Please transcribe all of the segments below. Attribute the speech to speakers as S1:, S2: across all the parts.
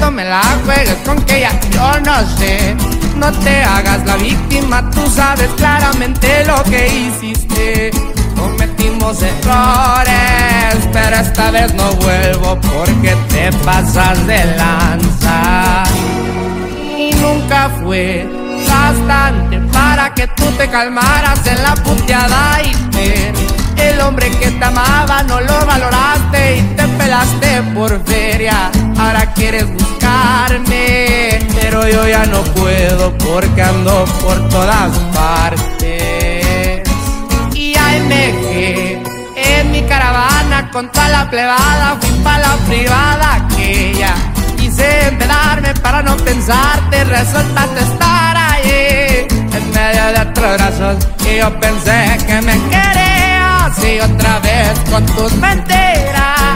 S1: no me la juegues con que ya yo no sé. No te hagas la víctima, tú sabes claramente lo que hiciste. Cometimos errores, pero esta vez no vuelvo porque te pasas de lanza. Y nunca fue bastante para que tú te calmaras en la puteada y te el hombre que te amaba no lo valoraste y te pelaste por feria. Ahora quieres buscarme, pero yo ya no puedo porque ando por todas partes. Y AMG en mi caravana con toda la plebada fui para la privada aquella. Quise empedarme para no pensarte, resultaste estar ahí en medio de otros brazos y yo pensé que me querías y otra vez con tus mentiras.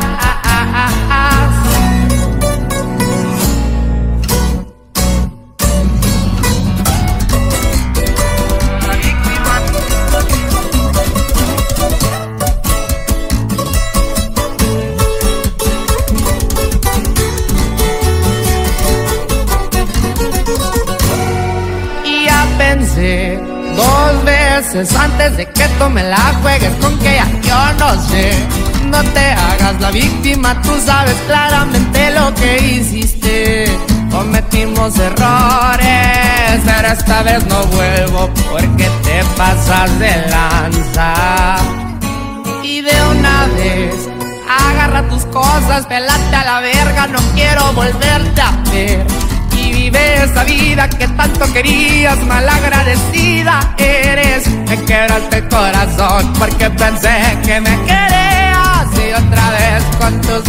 S1: Dos veces antes de que tú me la juegues con que ya yo no sé. No te hagas la víctima, tú sabes claramente lo que hiciste. Cometimos errores, pero esta vez no vuelvo porque te pasas de lanza. Y de una vez, agarra tus cosas, pelate a la verga, no quiero volverte a ver vive esa vida que tanto querías, malagradecida eres. Me quebraste el corazón porque pensé que me querías y otra vez con tus